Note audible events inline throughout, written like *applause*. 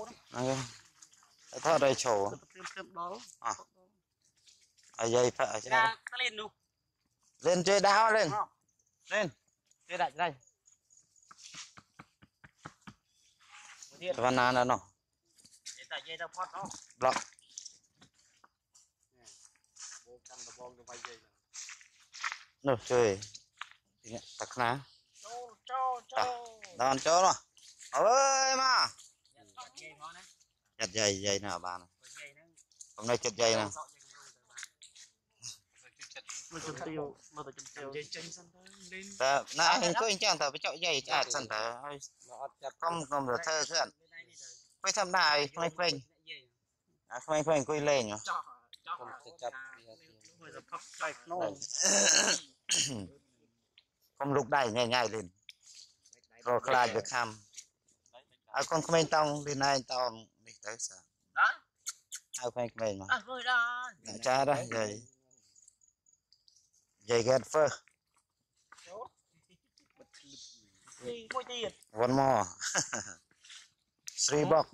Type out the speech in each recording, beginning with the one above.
ហ្នឹងថតឲ្យឈោ ទៅព្រមព្រមដល់ ឲ្យយាយផឹកឲ្យ ចា ច្រើន ក្លៀននោះ lên chơi đáo lên lên chơi đại đây ទៀត và nàn là nó តែនិយាយទៅផត់នោះ block បោកាន់ដបងទៅវាយយាយ nó chơi tắc ná ចូលចូលចូល đòn chó nó ơi mà យ៉ាត់យាយផងណា ត់យាយយាយណាបានខ្ញុំនៅចិត្តយាយណាមកជំទាវមកតែជំទាវយាយចេញសិនទៅលេងតែណាអញគួរអញ្ចឹងតែបចកយាយអាចសិនតែឲ្យអត់ចាប់កុំកុំទៅធ្វើគឺអត់ពេលធម្មតាឲ្យផ្លេចពេញអាក្មេងៗអង្គុយលេងចោះចោះខ្ញុំចាប់មួយសផឹកចៃខ្នងកុំលុកដៃងាយងាយលេងក៏ខ្លាចវាខំឲ្យកូនក្មេងតង់លេងឯងតង់ anh mà អើមើលដល់ Dạ, cha đó vậy vậy get fur មួយទៀត one more three box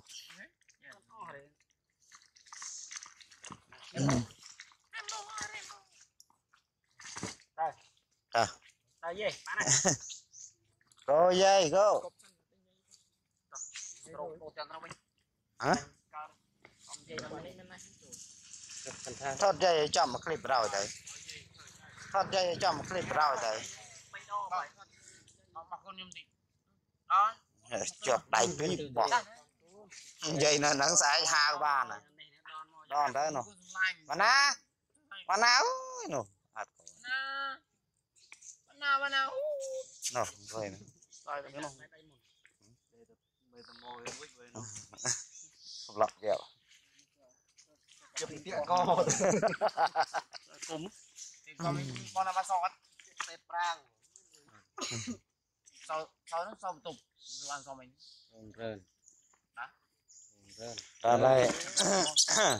តើយាយបានហើយ go dây go ត្រង់ទៅចាំទៅវិញ ហ៎ថតយាយឲ្យចំមកឃ្លីបរោទៅថតយាយឲ្យចំមកឃ្លីបរោទៅអរគុណខ្ញុំតិចអើជាប់ដៃពីបងនិយាយនៅហ្នឹងស្អែកហាវបានដល់ទៅនោះមកណាមកណាអើយនោះអត់មកណាមកណាអូនោះវិញតែនោះមើលតមកវិញវិញ lọc dẻo ជិបទៀតកគុំទីកុំបងណាមកសអត់ទេប្រាំងសោសោនោះសោបន្ទប់បានសោមិញ rơn Hả? rơn ra đây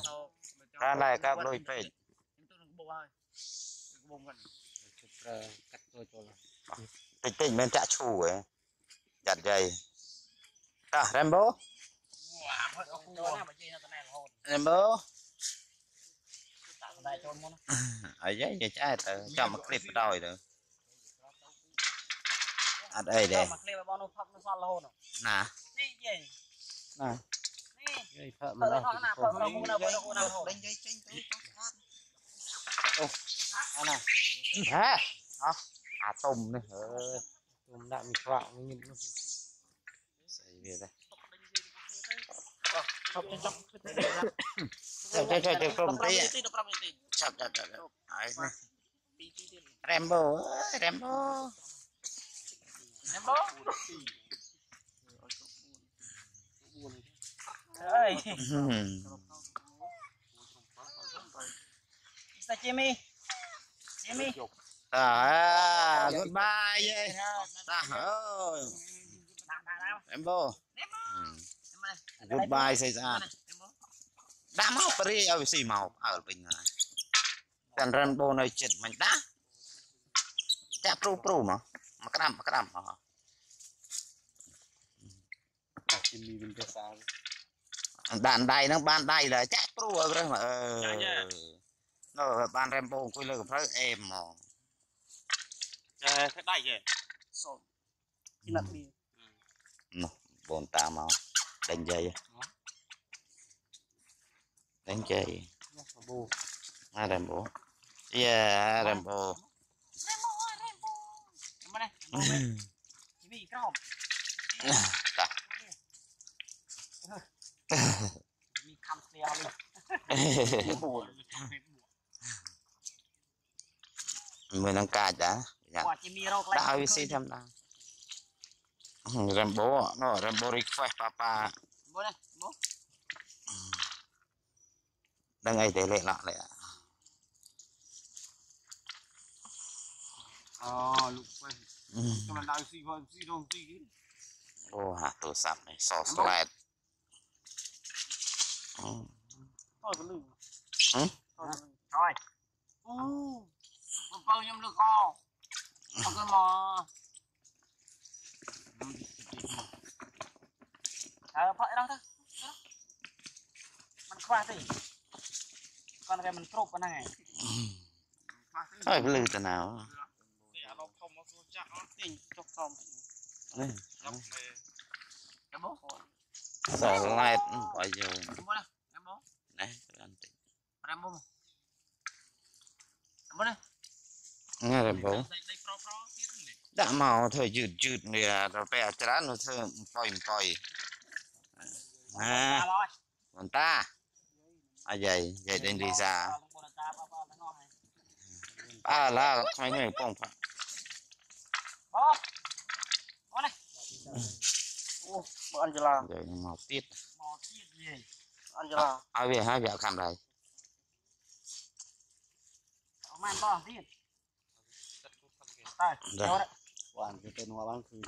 សោ ra đây các đôi phết ទៅនឹងបោហើយបោមិន chụp rơ cắt tôi cho là tình tình bên chạ chủ ấy chặt dây à Rambo វ៉ាមើល អស់គួរណាមកជិះនៅកណ្ដាលរហូតមើលតាកណ្ដាលចូលមុនអីយ៉ាយ៉ាឆ្អែតទៅចាំមកឃ្លីបបដោយទៅអត់អីទេមកឃ្លីបបងនោះផឹកនោះសល់រហូតណានេះយាយណាយាយផឹកមិនអស់ផឹកណាផឹកនោះនៅបងនោះណារហូតដេញយាយចេញទៅចង់ស្អាតអូអាណាហេអោះអាទុំនេះអើទុំដាក់មីខ្វាក់ញឹកនោះស្អីវាដែរ Rembo, Rembo. Rembo. Ay. Mr. Jimmy. Jimmy. Ah, goodbye. Yeah. Rembo. យកបាយស្អាតស្អាតដាក់មកព្រីឲ្យវាស៊ីមកអើលវិញហើយតែរិនបូនឲ្យចិត្តមិនដាក់ចាក់ព្រូព្រូមកមកក្រាំមកក្រាំមកដាក់គីមីវិញទៅសាលដាក់ដៃហ្នឹងបានដៃលើចាក់ព្រូឲ្យព្រឹសមកអឺនៅបានរ៉េមបូអង្គុយលើកំប្រៅអេមហ្មងចាធ្វើដៃគេសុំទីណាត់ពីនោះបងតាមក ร đã hơi xí thêm đang Rambo nó Rambo request papa บ่นะบ่ đang ngày để lệ lọ lại ạ อ๋อลูกไปกำลังดาวซีพอซีดง Rambo, no, Rambo request papa. Rambo nè bố. Ừ. Đang ngay để lệ lạ lệ ạ. Ờ, lục quay. Ừ. Cho là đào xì vào, xì đồng xì chứ. Ô, hạt tổ sạp này, sò sò lại. Thôi, có lưng. Ừ? Thôi. Ồ, bao nhiêu lực ho. Có cái mò. អើផក់ដល់ទៅมันខ្វះទេគាត់គេមិនគ្រប់ប៉ុណ្ណឹងឯងហើយភ្លឺតាណៅនេះអាឡុកធំមកសួរចាក់អត់ទិញចុកសំនេះចាំមើលចាំមកសឡែតបាយយោមកណាចាំមកណែអន្តិចចាំមកមកណាចាំមកណា ដៃដៃប្រប្រទៀតនេះ đã màu thôi dịt dịt nè rồi bè chán nó thơ poi poi អ à ើហើយ còn ta à vậy vậy đến đi ra បងតាបងបងទាំងអស់ហើយ à là mấy người bông phạ បងអូនេះអូបងអញ្ជឡា rồi màu tiết មកទៀតយាយអញ្ជឡា ai về hai vợ khăn này អត់មែនបងទៀតតើ Dạ. ចូល หวานจะเป็นหัวบ้านคืน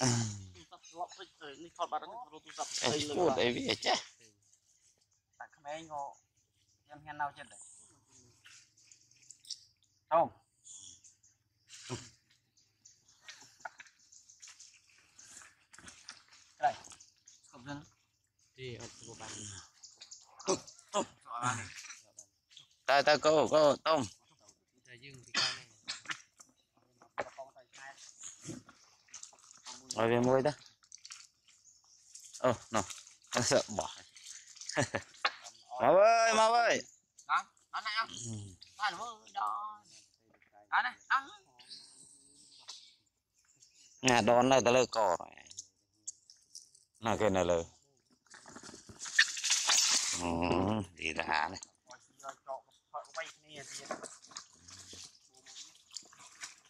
នេះថតបាត់នេះទូរស័ព្ទ Ê, phút ấy biết chứ តែក្មេងក៏ខ្ញុំហ៊ាននៅចិត្តដែរតោមក្រៃស្គប់ហ្នឹងទីអត់ស្គាល់បាន ta ta cô cô tôm តែ bởi vì mới đó. Ờ nó nó sợ bỏ. *laughs* Mau ơi mau ơi. Đó nó nào nó ăn vơi đó. Nè ừ. đón này ta lơ cỏ rồi. Nè cái này lơ. Ừ, đi ra này.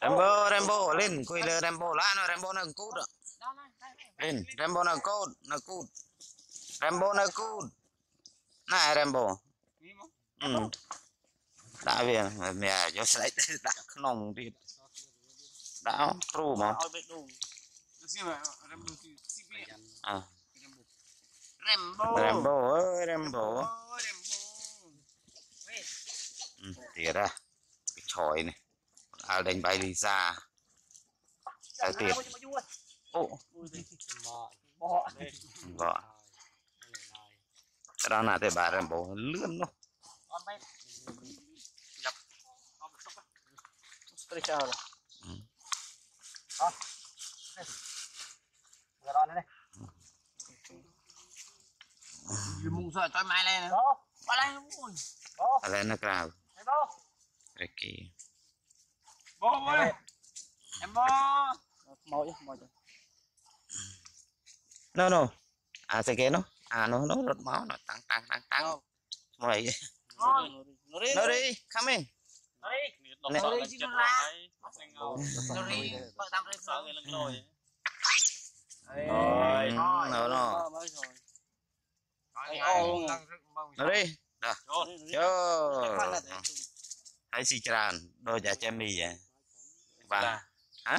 Rambo, Rambo, lên, quay lên Rambo, lá nó Rambo nó cút rồi. In. Rambo na code, na code. Rambo na code. Na Rambo. Ừ. Đã về mẹ cho sấy *laughs* đã nồng đi. Đã tru mà. À. Rambo. Rambo ơi Rambo. Ừ, tỉa ra cái chòi này à đánh bay đi ra à, tỉa bộ bộ bộ đó là thế bà rằng bộ lươn nó mùng sợ tôi mai lên đó ba lên luôn đó lên nó cao đó rồi kì bố ơi. Em bố. Mồi mồi nó nó à sẽ kia nó. À nó nó rớt máu nó tăng tăng tăng tăng. Không rồi Nori. Nori come in. Nori. Nori chứ nó ra Nori vợ tao lên sợ người lưng lồi rồi. Nó nó nó đi đó. Yo hãy xì tràn đôi giả chém mì vậy. Và hả?